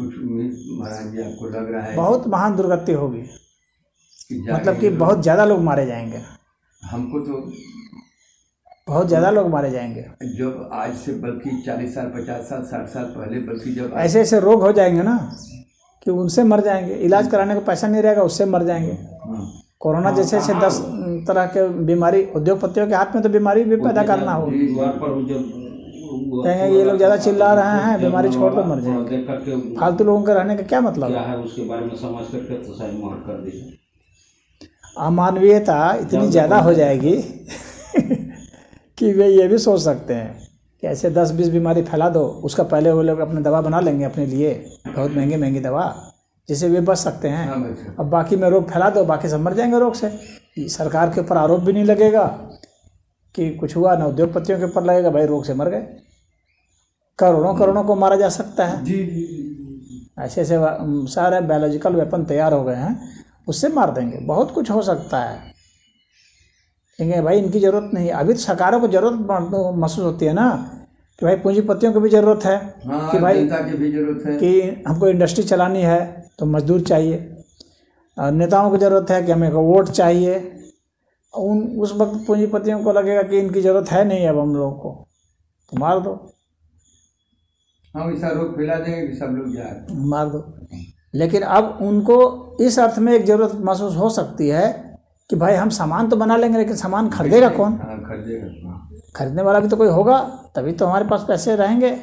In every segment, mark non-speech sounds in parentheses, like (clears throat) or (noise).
कुछ उम्मीद महाराज जी आपको लग रहा है बहुत महान दुर्गति होगी। मतलब कि बहुत ज़्यादा लोग मारे जाएँगे। हमको तो बहुत ज़्यादा लोग मारे जाएँगे। जब आज से बल्कि चालीस साल पचास साल साठ साल पहले बल्कि जब ऐसे ऐसे रोग हो जाएँगे ना कि उनसे मर जाएँगे। इलाज कराने का पैसा नहीं रहेगा उससे मर जाएँगे। हाँ, कोरोना जैसे ऐसे दस तरह के बीमारी उद्योगपतियों के हाथ में तो बीमारी भी पैदा करना हो कहेंगे ये लोग ज़्यादा चिल्ला रहे हैं बीमारी छोड़ तो मर जाएँगे। फालतू लोगों के रहने का क्या मतलब? क्या है उसके बारे में समझ करके तो शायद मोहर कर दीजिए अमानवीयता इतनी ज़्यादा हो जाएगी (laughs) कि वे ये भी सोच सकते हैं कि ऐसे दस बीस बीमारी फैला दो उसका पहले वो लोग अपनी दवा बना लेंगे अपने लिए बहुत महँगी महँगी दवा जिससे वे बच सकते हैं। हाँ। अब बाकी में रोग फैला दो बाकी सब मर जाएँगे रोग से। सरकार के ऊपर आरोप भी नहीं लगेगा कि कुछ हुआ ना उद्योगपतियों के ऊपर लगेगा भाई रोग से मर गए। करोड़ों करोड़ों को मारा जा सकता है। जी जी जी ऐसे ऐसे सारे बायोलॉजिकल वेपन तैयार हो गए हैं उससे मार देंगे। बहुत कुछ हो सकता है। कहेंगे भाई इनकी ज़रूरत नहीं। अभी तो सरकारों को ज़रूरत महसूस होती है ना कि भाई पूंजीपतियों को भी ज़रूरत है हाँ कि भाई की भी ज़रूरत है। कि हमको इंडस्ट्री चलानी है तो मजदूर चाहिए। और नेताओं को ज़रूरत है कि हमें को वोट चाहिए। उन उस वक्त पूंजीपतियों को लगेगा कि इनकी ज़रूरत है नहीं अब हम लोगों को। तो मार दो। हम ऐसा रोग फैला देंगे कि सब लोग जाए। मार दो। लेकिन अब उनको इस अर्थ में एक ज़रूरत महसूस हो सकती है कि भाई हम सामान तो बना लेंगे लेकिन सामान खरीदेगा कौन? हाँ खरीदेगा। खरीदने वाला भी तो कोई होगा तभी तो हमारे पास पैसे रहेंगे।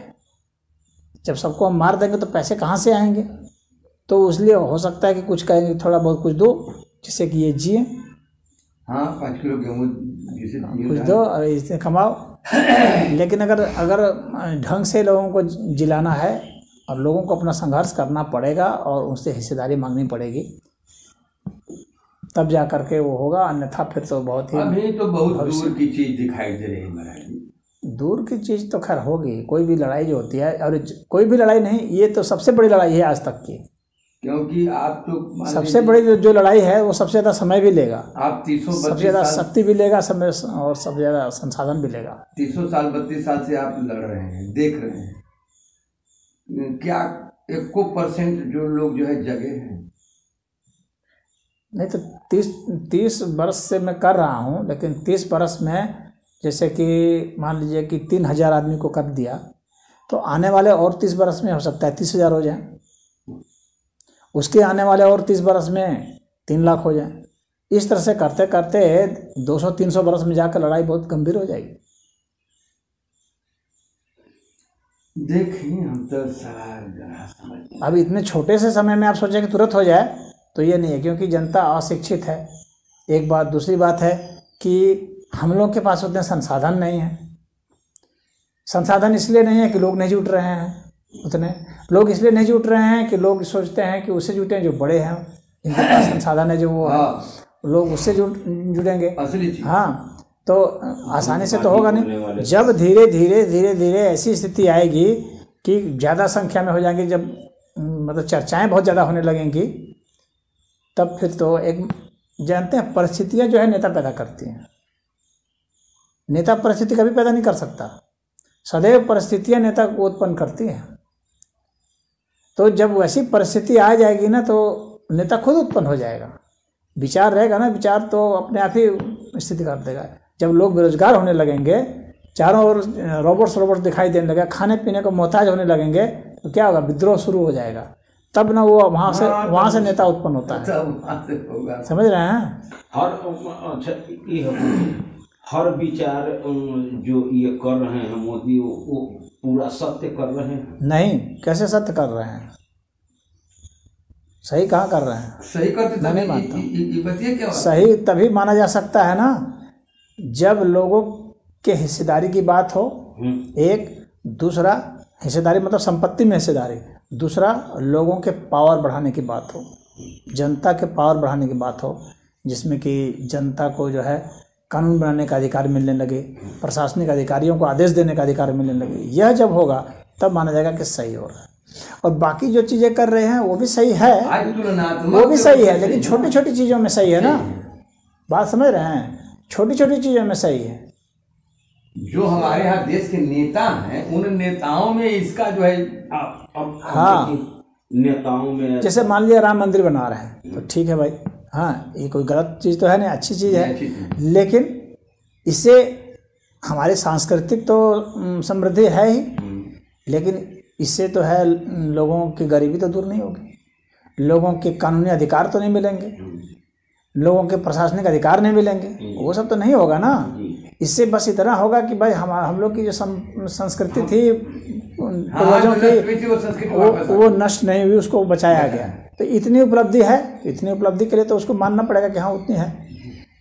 जब सबको हम मार देंगे तो पैसे कहाँ से आएँगे? तो इसलिए हो सकता है कि कुछ कहेंगे थोड़ा बहुत कुछ दो जिससे कि ये जिए। हाँ पाँच किलो गेहूँ जिसे कुछ दो और इससे कमाओ। (clears throat) लेकिन अगर अगर ढंग से लोगों को जिलाना है और लोगों को अपना संघर्ष करना पड़ेगा और उनसे हिस्सेदारी मांगनी पड़ेगी तब जा करके वो होगा अन्यथा फिर तो बहुत ही अभी तो बहुत दूर की चीज़ दिखाई दे रही है महाराज दूर की चीज़ तो खैर होगी कोई भी लड़ाई जो होती है और कोई भी लड़ाई नहीं ये तो सबसे बड़ी लड़ाई है आज तक की। क्योंकि आप तो सबसे बड़ी जो, जो लड़ाई है वो सबसे ज़्यादा समय भी लेगा। आप तीसों सबसे ज़्यादा शक्ति भी लेगा समय और सबसे ज़्यादा संसाधन भी लेगा। तीसों साल बत्तीस साल से आप लड़ रहे हैं देख रहे हैं। क्या एको परसेंट जो लोग जो है जगे हैं? नहीं तो तीस तीस बरस से मैं कर रहा हूँ लेकिन तीस बरस में जैसे कि मान लीजिए कि तीन हज़ार आदमी को कर दिया तो आने वाले और तीस बरस में हो सकता है तीस हज़ार हो जाए। उसके आने वाले और तीस बरस में तीन लाख हो जाए। इस तरह से करते करते दो सौ तीन सौ बरस में जाकर लड़ाई बहुत गंभीर हो जाएगी। देखिए हम तो सारा अब इतने छोटे से समय में आप सोचें कि तुरंत हो जाए तो ये नहीं है क्योंकि जनता अशिक्षित है। एक बात दूसरी बात है कि हम लोग के पास उतने संसाधन नहीं है। संसाधन इसलिए नहीं है कि लोग नहीं जुट रहे हैं। उतने। लोग इसलिए नहीं जुट रहे हैं कि लोग सोचते हैं कि उससे जुटे हैं जो बड़े हैं जिनके पास (coughs) संसाधन है जो वो है। हाँ। लोग उससे जुट जुड़ेंगे हाँ तो आसानी से तो होगा नहीं। जब धीरे धीरे धीरे धीरे ऐसी स्थिति आएगी कि ज़्यादा संख्या में हो जाएँगे जब मतलब चर्चाएँ बहुत ज़्यादा होने लगेंगी तब फिर तो एक जानते हैं परिस्थितियाँ जो है नेता पैदा करती हैं। नेता परिस्थिति कभी पैदा नहीं कर सकता। सदैव परिस्थितियाँ नेता को उत्पन्न करती हैं। तो जब वैसी परिस्थिति आ जाएगी ना तो नेता खुद उत्पन्न हो जाएगा। विचार रहेगा ना विचार तो अपने आप ही स्थिति कर देगा। जब लोग बेरोजगार होने लगेंगे चारों ओर रोबोट्स रोबोट्स दिखाई देने लगेगा खाने पीने को मोहताज होने लगेंगे तो क्या होगा? विद्रोह शुरू हो जाएगा। तब ना वो वहाँ से हाँ, वहाँ से नेता उत्पन्न होता है। समझ रहे हैं? हर अच्छा हर विचार जो ये कर रहे हैं मोदी वो पूरा सत्य कर रहे हैं। नहीं कैसे सत्य कर रहे हैं? सही कहाँ कर रहे हैं? सही करते मैं नहीं मानता। क्या सही तभी माना जा सकता है ना जब लोगों के हिस्सेदारी की बात हो हम्म, एक दूसरा हिस्सेदारी मतलब संपत्ति में हिस्सेदारी दूसरा लोगों के पावर बढ़ाने की बात हो जनता के पावर बढ़ाने की बात हो जिसमें कि जनता को जो है कानून बनाने का अधिकार मिलने लगे प्रशासनिक अधिकारियों को आदेश देने का अधिकार मिलने लगे। यह जब होगा तब माना जाएगा कि सही हो रहा है। और बाकी जो चीज़ें कर रहे हैं वो भी सही है। वो भी सही है लेकिन छोटी छोटी चीज़ों में सही है ना? बात समझ रहे हैं? छोटी छोटी चीज़ों में सही है। जो हमारे यहाँ देश के नेता हैं उन नेताओं में इसका जो है हाँ। नेताओं में जैसे मान लिया राम मंदिर बना रहे हैं तो ठीक है भाई। हाँ ये कोई गलत चीज़ तो है नहीं अच्छी चीज़ है। लेकिन इससे हमारी सांस्कृतिक तो समृद्धि है ही। हम्म, लेकिन इससे तो है लोगों की गरीबी तो दूर नहीं होगी। लोगों के कानूनी अधिकार तो नहीं मिलेंगे। हम्म, लोगों के प्रशासनिक अधिकार नहीं मिलेंगे। वो सब तो नहीं होगा ना। इससे बस इतना होगा कि भाई हम हम लोग की जो सं- संस्कृति थी हाँ, पूर्वजों की वो वो वो नष्ट नहीं हुई उसको बचाया गया। तो इतनी उपलब्धि है इतनी उपलब्धि के लिए तो उसको मानना पड़ेगा कि हाँ उतनी है।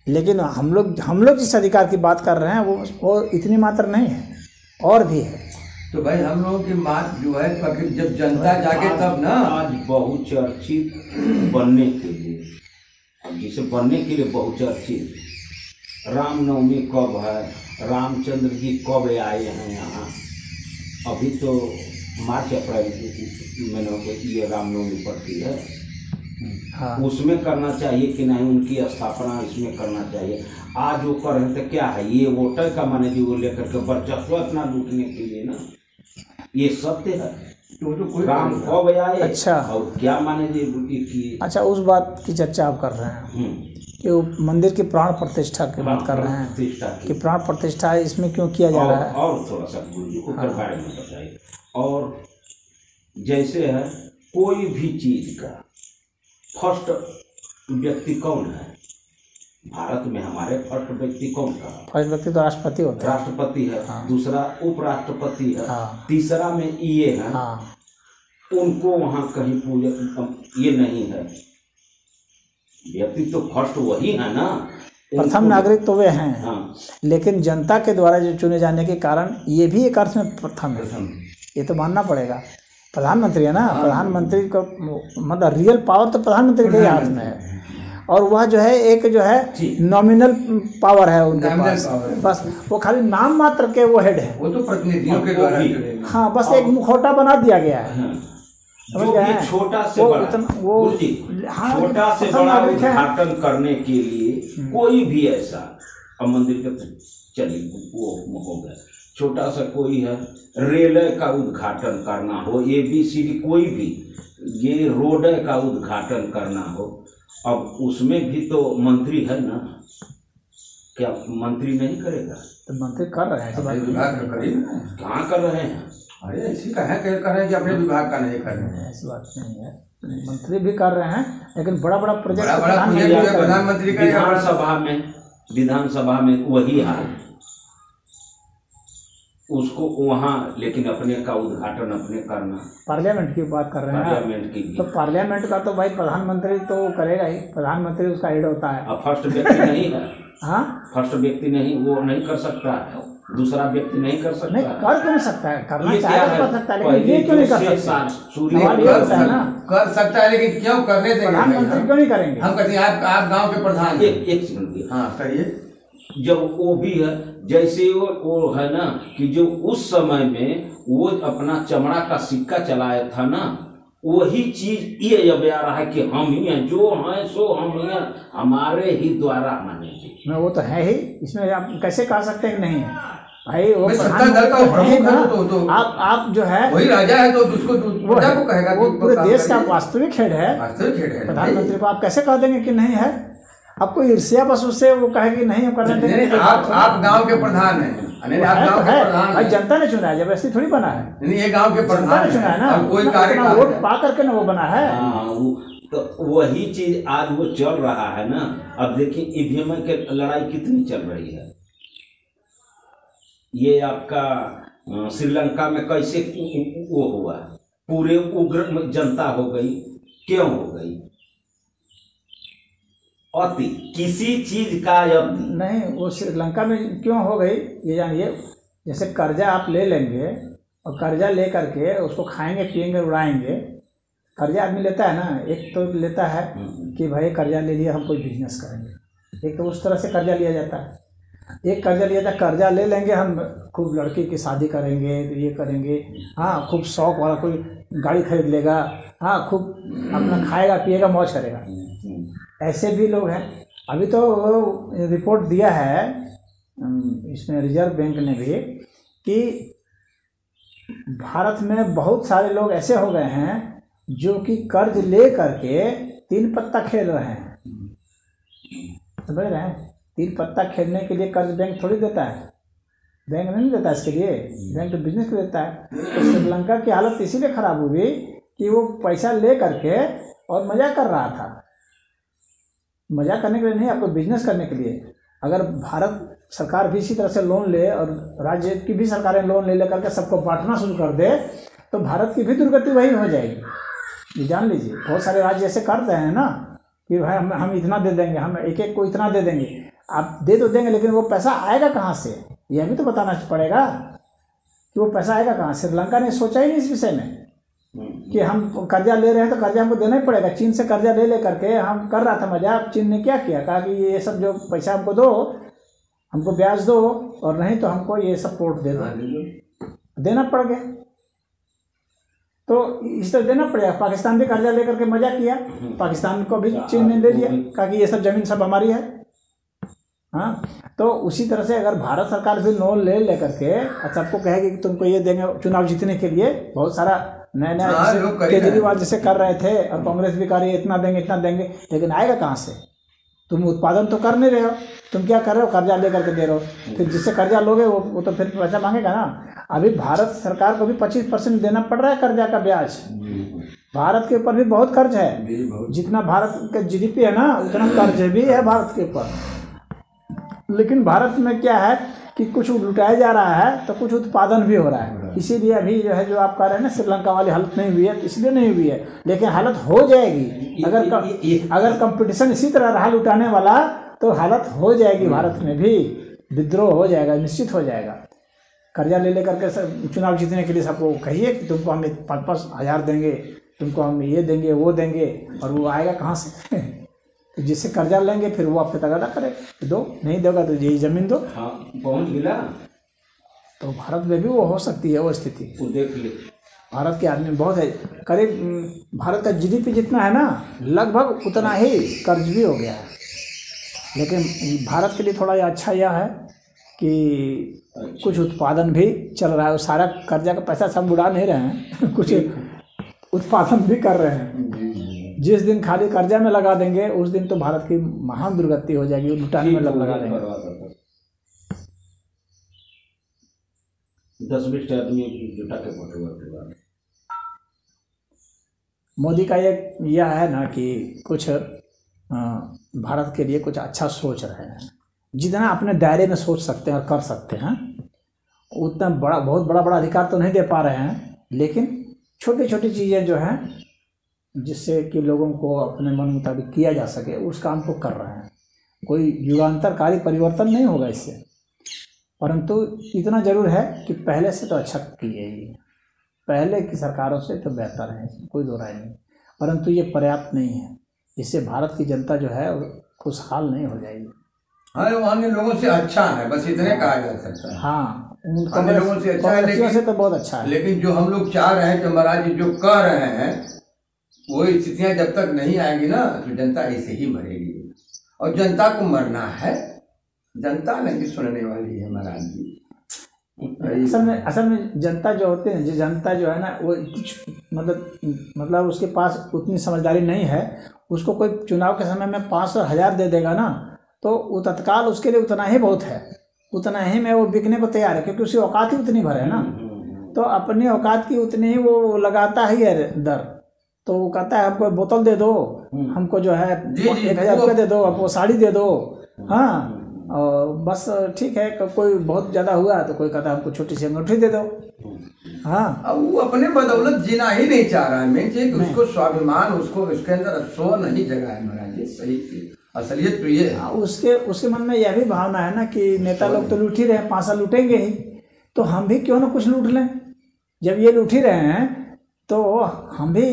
लेकिन हम लोग हम लोग जिस अधिकार की बात कर रहे हैं वो वो इतनी मात्र नहीं है और भी है। तो भाई हम लोगों की बात जो है जब जनता जागे तब ना। आज बहुचर्चित बनने के लिए। अब जिसे बनने के लिए बहुचर्चित रामनवमी कब है? रामचंद्र जी कब आए हैं यहाँ? अभी तो मार्च अप्रैल महीनों के ये रामनवमी पड़ती है। हाँ। उसमें करना चाहिए कि नहीं उनकी स्थापना इसमें करना चाहिए। आज वो कर रहे थे क्या है ये वोटर का माने जी वो लेकर के वर्चस्व अपना लूटने के लिए ना। ये सत्य है। तो तो कोई राम कब आए अच्छा। और क्या माने जी कि अच्छा उस बात की चर्चा आप कर रहे हैं। हम्म, कि वो मंदिर की प्राण प्रतिष्ठा की बात कर रहे हैं। की। कि प्राण प्रतिष्ठा इसमें क्यों किया जा रहा है? और थोड़ा सा उसके बारे में बताइए। और जैसे है कोई भी चीज़ का। फ़र्स्ट व्यक्ति कौन है? भारत में हमारे फ़र्स्ट व्यक्ति कौन था? फ़र्स्ट व्यक्ति तो राष्ट्रपति होता है। राष्ट्रपति है हाँ। दूसरा उपराष्ट्रपति है हाँ। तीसरा में ये है। हाँ। उनको वहाँ कहीं पूजा ये नहीं है। व्यक्ति तो फ़र्स्ट वही है ना। प्रथम नागरिक तो वे हैं। हाँ। लेकिन जनता के द्वारा जो चुने जाने के कारण ये भी एक अर्थ में प्रथम है। ये तो मानना पड़ेगा। प्रधानमंत्री है ना प्रधानमंत्री का मतलब रियल पावर तो प्रधानमंत्री के हाथ में है। और वह जो है एक जो है नॉमिनल पावर है उनके पास। बस वो खाली नाम मात्र के वो हेड है। वो तो प्रतिनिधियों के द्वारा गए। हाँ बस एक मुखौटा बना दिया गया है। हाँ। जो भी छोटा से वो बड़ा। इतना- वो- हाँ, छोटा से बड़ा उद्घाटन करने के लिए कोई भी ऐसा अब मंदिर के चलिए वो हो गया। छोटा सा कोई है रेलवे का उद्घाटन करना हो ए बी सी डी कोई भी ये रोड का उद्घाटन करना हो अब उसमें भी तो मंत्री है ना। क्या मंत्री नहीं करेगा? तो मंत्री कर रहे हैं विभाग का करिए कहाँ कर रहे हैं? अरे ऐसी कहे कह कर रहे हैं कि अपने विभाग का नहीं कर रहे हैं। ऐसी बात नहीं है। मंत्री भी कर रहे हैं लेकिन बड़ा बड़ा प्रोजेक्ट प्रधानमंत्री हैं। का विधानसभा में विधानसभा में वही हाल। उसको वहाँ लेकिन अपने का उद्घाटन अपने करना। पार्लियामेंट की बात कर रहे हैं पार्लियामेंट की तो पार्लियामेंट का तो भाई प्रधानमंत्री तो करेगा ही। प्रधानमंत्री उसका हेड होता है। अब फ़र्स्ट व्यक्ति नहीं है। (laughs) हाँ? फ़र्स्ट व्यक्ति नहीं वो नहीं कर सकता दूसरा व्यक्ति नहीं कर सकता नहीं सकता कर क्यों सकता है? करना चाहे तो कर सकता है लेकिन ये क्यों नहीं कर सकता? सूर्य कर होता है ना। कर सकता है लेकिन क्यों करने देंगे प्रधानमंत्री हम? क्यों नहीं करेंगे? हम कहते हैं आप आप गाँव के प्रधान एक एक सेकंड हाँ कहिए जब वो भी है जैसे वो वो है ना कि जो उस समय में वो अपना चमड़ा का सिक्का चलाया था ना वही चीज़ ये अब आ रहा है कि हम ही हैं जो हैं सो हम ही हैं हमारे ही द्वारा माने जी मैं वो तो है ही इसमें आप कैसे कह सकते हैं नहीं है? भाई वो सत्ता दल का प्रमुख है तो- तो- आप आप जो है वही राजा है तो उसको तो वो को कहेगा वो पूरे देश का वास्तविक हेड है। वास्तविक हेड है प्रधानमंत्री को आप कैसे कह देंगे कि नहीं है? आपको ईर्ष्या बस उससे वो कहेगी नहीं हम करने देंगे नहीं, आप आप गाँव के प्रधान हैं। नहीं आप गाँव तो के प्रधान भाई हैं। जनता ने चुना है जब ऐसी थोड़ी बना है। नहीं ये गाँव के प्रधान ने चुना है ना? कोई कार्य वोट पा करके ना वो बना है। हाँ तो वही चीज़ आज वो चल रहा है ना। अब देखिए ईवीएम के लड़ाई कितनी चल रही है। ये आपका श्रीलंका में कैसे वो हुआ? पूरे उग्र जनता हो गई क्यों हो गई? अति किसी चीज़ का अति नहीं, वो श्रीलंका में क्यों हो गई? ये जानिए। जैसे कर्जा आप ले लेंगे और कर्जा ले करके उसको खाएँगे, पिएँगे, उड़ाएँगे। कर्जा आदमी लेता है ना? एक तो लेता है कि भाई कर्जा ले लिया, हम कोई बिज़नेस करेंगे। एक तो उस तरह से कर्जा लिया जाता है। एक कर्जा लिया जाता कर्जा ले लेंगे हम, खूब लड़की की शादी करेंगे तो ये करेंगे। हाँ खूब शौक वाला कोई गाड़ी खरीद लेगा। हाँ खूब अपना खाएगा, पिएगा, मौज करेगा। ऐसे भी लोग हैं। अभी तो रिपोर्ट दिया है इसमें रिज़र्व बैंक ने भी, कि भारत में बहुत सारे लोग ऐसे हो गए हैं, जो कि कर्ज ले करके तीन पत्ता खेल रहे हैं। समझ रहे हैं? तीन पत्ता खेलने के लिए कर्ज बैंक थोड़ी देता है। बैंक नहीं देता इसके लिए, बैंक तो बिज़नेस को देता है। तो श्रीलंका की हालत इसीलिए खराब हुई कि वो पैसा ले करके और मज़ा कर रहा था। मज़ा करने के लिए नहीं, आपको बिज़नेस करने के लिए। अगर भारत सरकार भी इसी तरह से लोन ले और राज्य की भी सरकारें लोन ले लेकर के सबको बांटना शुरू कर दे तो भारत की भी दुर्गति वही हो जाएगी। ये जान लीजिए, बहुत सारे राज्य ऐसे कर रहे हैं ना कि भाई हम हम इतना दे देंगे, हम एक एक को इतना दे देंगे। आप दे तो देंगे, लेकिन वो पैसा आएगा कहाँ से? यह भी तो बताना पड़ेगा कि वो पैसा आएगा कहाँ श्रीलंका ने सोचा ही नहीं इस विषय में। कि हम कर्जा ले रहे हैं तो कर्जा हमको देना ही पड़ेगा। चीन से कर्जा ले ले करके हम कर रहा था मज़ाक। चीन ने क्या किया? कहा कि ये सब जो पैसा हमको दो हमको ब्याज दो और नहीं तो हमको ये सब पोर्ट दे दो। देना पड़ गया। तो इस तरह देना पड़ेगा। पाकिस्तान भी कर्जा लेकर के मज़ा किया। पाकिस्तान को भी चीन ने ले लिया कहा कि ये सब ज़मीन सब हमारी है। हाँ तो उसी तरह से अगर भारत सरकार भी लोन ले लेकर के और सबको कहेगी कि तुमको ये देंगे चुनाव जीतने के लिए बहुत सारा नया नया हाँ। केजरीवाल जैसे कर रहे थे और कांग्रेस भी कर रही है इतना देंगे इतना देंगे लेकिन आएगा कहाँ से? तुम उत्पादन तो कर नहीं रहे हो तुम क्या कर रहे हो कर्जा लेकर के दे रहे हो? फिर जिससे कर्जा लोगे वो वो तो फिर पैसा मांगेगा ना। अभी भारत सरकार को भी पच्चीस परसेंट देना पड़ रहा है कर्जा का ब्याज। भारत के ऊपर भी बहुत कर्ज है। जितना भारत का जीडीपी है ना उतना कर्ज भी है भारत के ऊपर। लेकिन भारत में क्या है कि कुछ लुटाया जा रहा है तो कुछ उत्पादन भी हो रहा है। इसीलिए अभी जो है जो आप कह रहे हैं ना श्रीलंका वाली हालत नहीं हुई है तो इसलिए नहीं हुई है। लेकिन हालत हो जाएगी। अगर क- ये- ये- अगर कंपटीशन इसी तरह रहा लुटाने वाला तो हालत हो जाएगी भारत में भी। विद्रोह हो जाएगा निश्चित हो जाएगा। कर्जा ले लेकर के सब चुनाव जीतने के लिए सबको कहिए कि तुमको हम पाँच पाँच हज़ार देंगे तुमको हम ये देंगे वो देंगे और वो आएगा कहाँ से? (laughs) जिससे कर्जा लेंगे फिर वो आपके तगादा करे। दो नहीं दोगा तो यही ज़मीन दो। हाँ पहुँच गिला तो भारत में भी वो हो सकती है वो स्थिति। वो देख ले। भारत के आदमी बहुत है। करीब भारत का जीडीपी जितना है ना लगभग उतना ही कर्ज भी हो गया है। लेकिन भारत के लिए थोड़ा अच्छा यह है कि कुछ उत्पादन भी चल रहा है। और सारा कर्जा का पैसा सब उड़ा नहीं रहे हैं। (laughs) कुछ उत्पादन भी कर रहे हैं। जिस दिन खाली कर्जा में लगा देंगे उस दिन तो भारत की महान दुर्गति हो जाएगी लुटाने में लग लगा देंगे। दस बीस आदमी जुटा के पटवा मोदी का एक यह है ना कि कुछ भारत के लिए कुछ अच्छा सोच रहे हैं। जितना अपने दायरे में सोच सकते हैं और कर सकते हैं उतना बड़ा बहुत बड़ा बड़ा अधिकार तो नहीं दे पा रहे हैं लेकिन छोटी छोटी चीज़ें जो हैं जिससे कि लोगों को अपने मन मुताबिक किया जा सके उस काम को कर रहे हैं। कोई युगांतरकारी परिवर्तन नहीं होगा इससे। परंतु इतना ज़रूर है कि पहले से तो अच्छा किए ये पहले की सरकारों से तो बेहतर है कोई दो राय नहीं। परंतु ये पर्याप्त नहीं है। इससे भारत की जनता जो है खुशहाल नहीं हो जाएगी। हाँ वो अन्य लोगों से अच्छा है बस इतने कहा जा सकता है। हाँ उन अन्य लोगों से अच्छा है, लेकिन- से तो बहुत अच्छा है। लेकिन जो हम लोग चाह रहे हैं जो महाराज जो कह रहे हैं वो स्थितियाँ जब तक नहीं आएँगी ना तो जनता ऐसे ही मरेगी। और जनता को मरना है जनता नहीं सुनने वाली है महाराज जी। असल में असल में जनता जो होते हैं जो जनता जो है ना वो कुछ मतलब मतलब उसके पास उतनी समझदारी नहीं है। उसको कोई चुनाव के समय में पाँच सौ हज़ार दे देगा ना तो वो तत्काल उसके लिए उतना ही बहुत है। उतना ही में वो बिकने को तैयार है क्योंकि उसकी औकात ही उतनी भर है ना। तो अपनी औकात की उतनी ही वो लगाता ही है दर। तो वो कहता है हमको बोतल दे दो हमको जो है एक हज़ार रुपये दे दो हमको साड़ी दे दो। हाँ और बस ठीक है कोई बहुत ज़्यादा हुआ तो कोई कहता है हमको छोटी सी अंगूठी दे दो। हाँ। अब वो अपने बदौलत जीना ही नहीं चाह रहा है। मेन चीज़ उसको स्वाभिमान उसको उसके अंदर स्व नहीं जगा है महाराज जी सही असलियत तो ये है। हाँ, उसके उसके मन में यह भी भावना है ना कि नेता लोग तो लूट ही रहे हैं पाँच साल लूटेंगे ही। तो हम भी क्यों ना कुछ लूट लें? जब ये लूट ही रहे हैं तो हम भी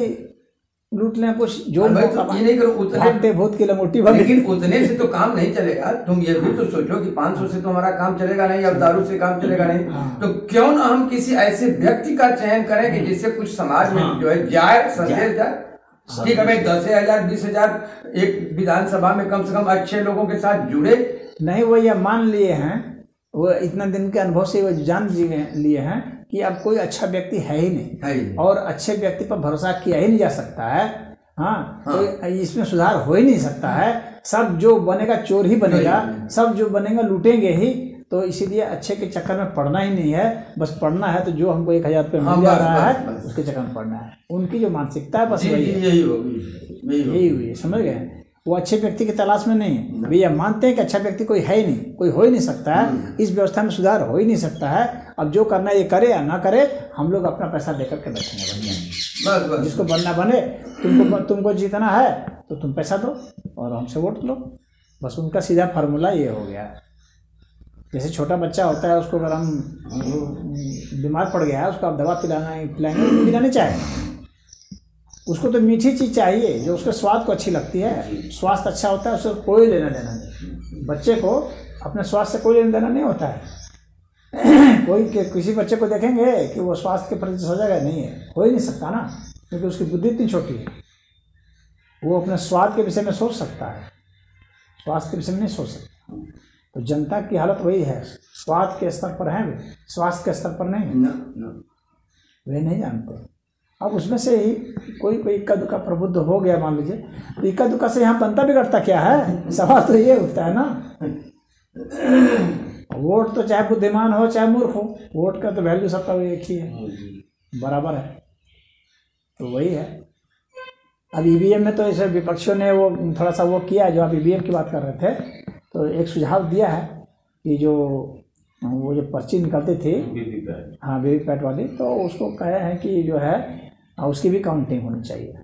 लूट लें कुछ जो भाई तो ये नहीं करो उतने भूत की लंगोटी भर लेकिन उतने से तो काम नहीं चलेगा। तुम ये भी तो सोचो कि 500 से तो हमारा काम चलेगा नहीं अब दारू से काम चलेगा नहीं। तो क्यों ना हम किसी ऐसे व्यक्ति का चयन करें कि जिससे कुछ समाज में जो है जाए संदेश जाए। ठीक है भाई दस हज़ार बीस हज़ार एक विधानसभा में कम से कम अच्छे लोगों के साथ जुड़े। नहीं वो ये मान लिए हैं वो इतना दिन के अनुभव से वो जान लिए हैं। कि अब कोई अच्छा व्यक्ति है ही नहीं। है ही। और अच्छे व्यक्ति पर भरोसा किया ही नहीं जा सकता है। हाँ कोई इसमें सुधार हो ही नहीं सकता है। सब जो बनेगा चोर ही बनेगा। सब जो बनेगा लूटेंगे ही। तो इसीलिए अच्छे के चक्कर में पढ़ना ही नहीं है। बस पढ़ना है तो जो हमको एक हज़ार रुपये हाँ, मिल जा रहा है उसके चक्कर में पढ़ना है। उनकी जो मानसिकता है बस वही यही यही यही हुई है। समझ गए? वो अच्छे व्यक्ति की तलाश में नहीं है। भैया मानते हैं कि अच्छा व्यक्ति कोई है ही नहीं कोई हो ही नहीं सकता है। इस व्यवस्था में सुधार हो ही नहीं सकता है। अब जो करना है ये करे या ना करे हम लोग अपना पैसा लेकर के बैठेंगे बढ़िया। जिसको बनना बने तुमको तुमको जीतना है तो तुम पैसा दो और हमसे वोट लो। बस उनका सीधा फार्मूला ये हो गया। जैसे छोटा बच्चा होता है उसको अगर हम बीमार पड़ गया है उसको आप दवा पिलाना पिलाएँगे तो पिलानी चाहे उसको तो मीठी चीज़ चाहिए जो उसके स्वाद को अच्छी लगती है। स्वास्थ्य अच्छा होता है उसको कोई लेना देना नहीं। बच्चे को अपने स्वास्थ्य से कोई लेना देना नहीं होता है। (clears throat) कोई कि, किसी बच्चे को देखेंगे कि वो स्वास्थ्य के प्रति सजग है नहीं है। हो ही नहीं सकता ना क्योंकि उसकी बुद्धि इतनी छोटी है। वो अपने स्वाद के विषय में सोच सकता है। स्वास्थ्य के विषय में नहीं सोच सकता। तो जनता की हालत वही है। स्वाद के स्तर पर है वे। स्वास्थ्य के स्तर पर नहीं है। वे नहीं जानते। अब उसमें से ही कोई कोई इक्का दुक्का प्रबुद्ध हो गया मान लीजिए। तो इक्का दुक्का से यहाँ बनता बिगड़ता क्या है? सवाल तो ये उठता है ना। वोट तो चाहे बुद्धिमान हो चाहे मूर्ख हो वोट का तो वैल्यू सबका एक ही है। बराबर है। तो वही है। अब ईवीएम में तो इसे विपक्षियों ने वो थोड़ा सा वो किया जो आप ईवीएम की बात कर रहे थे तो एक सुझाव दिया है कि जो वो जो पर्ची निकलती थी हाँ वीवीपैट वाली तो उसको कहे हैं कि जो है हाँ, उसकी भी काउंटिंग होनी चाहिए।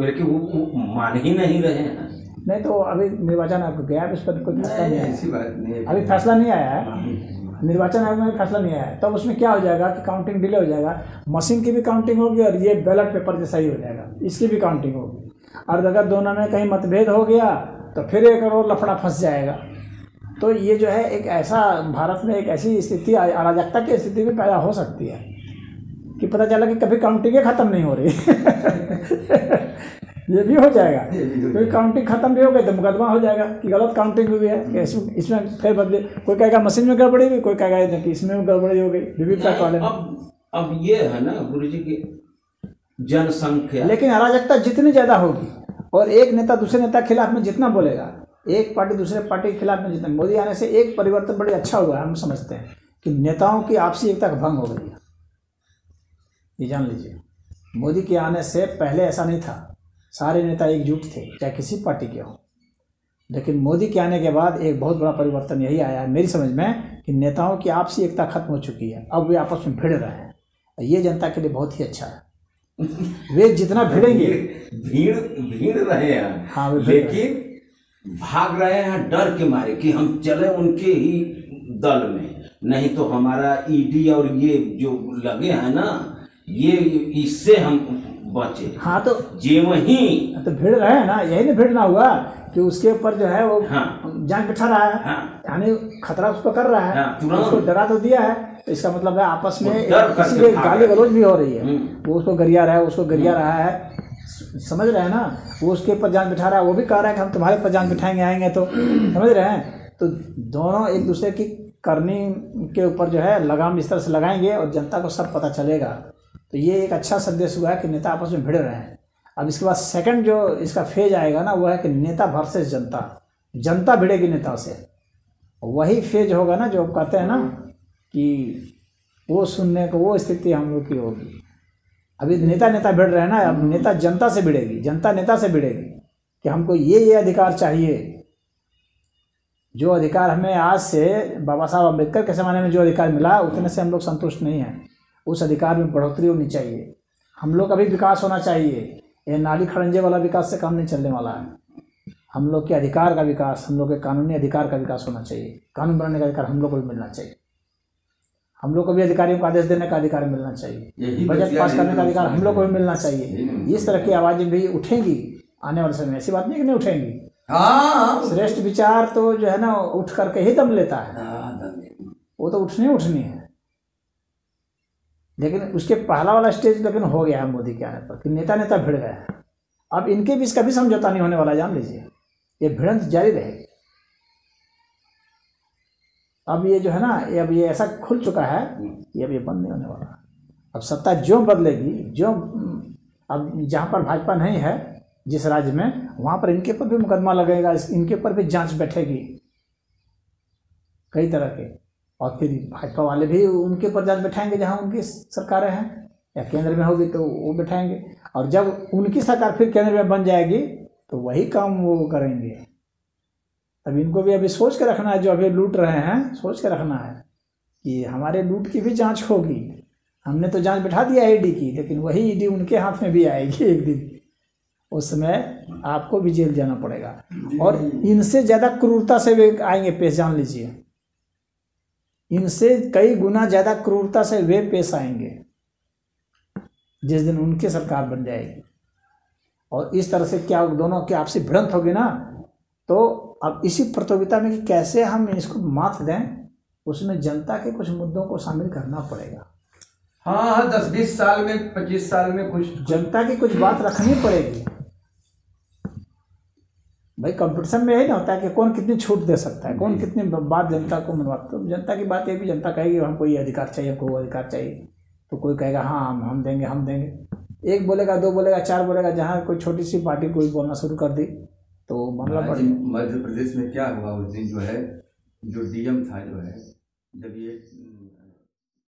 लेकिन वो, वो मान ही नहीं रहे हैं। नहीं तो अभी निर्वाचन आयोग गया इस पर कोई फैसला नहीं आया। ऐसी बात नहीं है। अभी फैसला नहीं आया है। निर्वाचन आयोग में फैसला नहीं आया है। तब उसमें क्या हो जाएगा कि काउंटिंग डिले हो जाएगा। मशीन की भी काउंटिंग होगी और ये बैलेट पेपर जैसा ही हो जाएगा। इसकी भी काउंटिंग होगी। और अगर दोनों में कहीं मतभेद हो गया तो फिर एक और लफड़ा फंस जाएगा। तो ये जो है एक ऐसा भारत में एक ऐसी स्थिति अराजकता की स्थिति भी पैदा हो सकती है। कि पता चला कि कभी काउंटिंग ख़त्म नहीं हो रही। (laughs) ये भी हो जाएगा। क्योंकि काउंटिंग खत्म भी हो गई तो मुकदमा हो जाएगा कि गलत काउंटिंग हुई है इसमें इसमें फिर बदले कोई कहेगा मशीन में गड़बड़ी हुई कोई कहेगा कि इसमें भी गड़बड़ी हो गई वाले अब अब ये है ना गुरु जी की जनसंख्या। लेकिन अराजकता जितनी ज़्यादा होगी और एक नेता दूसरे नेता के खिलाफ में जितना बोलेगा एक पार्टी दूसरे पार्टी के खिलाफ में जितना मोदी आने से एक परिवर्तन बड़ी अच्छा हुआ हम समझते हैं कि नेताओं की आपसी एकता का भंग हो गई है। ये जान लीजिए। मोदी के आने से पहले ऐसा नहीं था। सारे नेता एकजुट थे चाहे किसी पार्टी के हों। लेकिन मोदी के आने के बाद एक बहुत बड़ा परिवर्तन यही आया है मेरी समझ में कि नेताओं की आपसी एकता खत्म हो चुकी है। अब वे आपस में भिड़ रहे हैं। ये जनता के लिए बहुत ही अच्छा है। वे जितना भिड़ेंगे भीड़ भीड़ रहे हैं। हाँ, वे लेकिन भाग रहे हैं डर के मारे कि हम चले उनके ही दल में। नहीं तो हमारा ईडी और ये जो लगे हैं ना ये इससे हम बचे। हाँ तो जे वही तो भिड़ रहे हैं ना यही ना भिड़ना हुआ कि उसके ऊपर जो है वो हाँ। जान बिठा रहा है। हाँ। यानी खतरा उसको कर रहा है। हाँ, उसको डरा तो दिया है तो इसका मतलब है आपस में इसीलिए गाली। गलौज भी हो रही है। हम्म। वो उसको गरिया रहा है उसको गरिया रहा है। समझ रहे हैं ना? वो उसके ऊपर जान बिठा रहा है वो भी कह रहा है कि हम तुम्हारे ऊपर जान बिठाएँगे आएँगे तो। समझ रहे हैं? तो दोनों एक दूसरे की करनी के ऊपर जो है लगाम इस तरह से लगाएँगे और जनता को सब पता चलेगा। तो ये एक अच्छा संदेश हुआ है कि नेता आपस में भिड़ रहे हैं। अब इसके बाद सेकंड जो इसका फ़ेज़ आएगा ना, वो है कि नेता वर्सेस जनता। जनता भिड़ेगी नेता से। वही फ़ेज़ होगा ना जो कहते हैं ना कि वो सुनने को, वो स्थिति हम लोग की होगी। अभी नेता नेता भिड़ रहे हैं ना, अब नेता जनता से भिड़ेगी। जनता नेता से भिड़ेगी कि हमको ये ये अधिकार चाहिए। जो अधिकार हमें आज से बाबा साहब अंबेडकर के ज़माने में जो अधिकार मिला, उतने से हम लोग संतुष्ट नहीं हैं। उस अधिकार में बढ़ोतरी होनी चाहिए। हम लोग का भी विकास होना चाहिए। ये नाली खड़ंजे वाला विकास से काम नहीं चलने वाला है। हम लोग के अधिकार का विकास हम लोग के कानूनी अधिकार का विकास होना चाहिए। कानून बनाने का अधिकार हम लोग को भी मिलना चाहिए। हम लोग को भी अधिकारियों को आदेश देने का अधिकार मिलना चाहिए। बजट पास करने का अधिकार हम लोग को भी मिलना चाहिए। इस तरह की आवाज़ें भी उठेंगी आने वाले समय ऐसी बात नहीं कि नहीं उठेंगी। हाँ श्रेष्ठ विचार तो जो है ना उठ करके ही दम लेता है। हाँ, वो तो उठनी उठनी है। लेकिन उसके पहला वाला स्टेज लेकिन हो गया है मोदी के आने पर, कि नेता नेता भिड़ गए हैं। अब इनके बीच कभी समझौता नहीं होने वाला, जान लीजिए। ये भिड़ंत जारी रहेगी। अब ये जो है ना, ये अब ये ऐसा खुल चुका है ये अब ये बंद नहीं होने वाला। अब सत्ता जो बदलेगी, जो, अब जहाँ पर भाजपा नहीं है, जिस राज्य में, वहाँ पर इनके पर भी मुकदमा लगेगा इनके पर भी जाँच बैठेगी। कई तरह के। और फिर भाजपा वाले भी उनके ऊपर जाँच बैठाएँगे जहाँ उनकी सरकारें हैं। या केंद्र में होगी तो वो बैठाएँगे। और जब उनकी सरकार फिर केंद्र में बन जाएगी तो वही काम वो करेंगे। अब इनको भी अभी सोच के रखना है, जो अभी लूट रहे हैं, सोच के रखना है कि हमारे लूट की भी जाँच होगी। हमने तो जाँच बैठा दिया ईडी की, लेकिन वही ईडी उनके हाथ में भी आएगी एक दिन। उस समय आपको भी जेल जाना पड़ेगा। और इनसे ज़्यादा क्रूरता से भी आएँगे, पेश जान लीजिए। इनसे कई गुना ज़्यादा क्रूरता से वे पेश आएँगे जिस दिन उनकी सरकार बन जाएगी। और इस तरह से क्या दोनों की आपसी भिड़ंत होगी ना तो अब इसी प्रतियोगिता में कि कैसे हम इसको मात दें उसमें जनता के कुछ मुद्दों को शामिल करना पड़ेगा। हाँ हाँ दस बीस साल में पच्चीस साल में कुछ जनता की कुछ बात रखनी पड़ेगी। भाई कंपटीशन में यही ना होता है कि कौन कितनी छूट दे सकता है कौन कितनी बात जनता को मनवा तो जनता की बात ये भी जनता कहेगी हमको ये अधिकार चाहिए हमको वो अधिकार चाहिए। तो कोई कहेगा हाँ हम हम देंगे हम देंगे। एक बोलेगा दो बोलेगा चार बोलेगा जहाँ कोई छोटी सी पार्टी कोई बोलना शुरू कर दी तो मामला बढ़ मध्य प्रदेश में क्या हुआ? उस दिन जो है जो डीएम था जो है जब ये